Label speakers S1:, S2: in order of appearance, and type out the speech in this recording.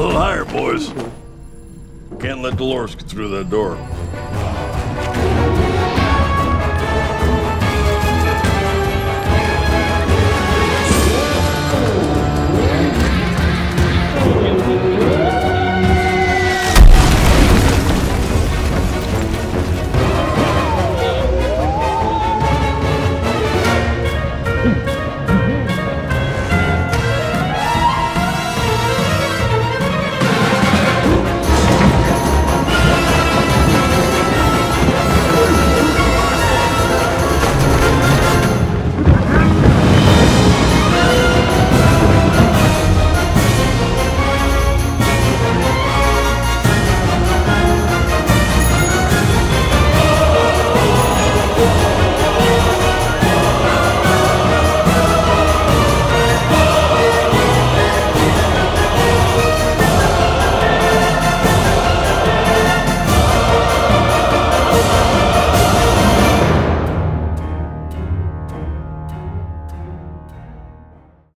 S1: A little higher, boys. Can't let Dolores get through that door.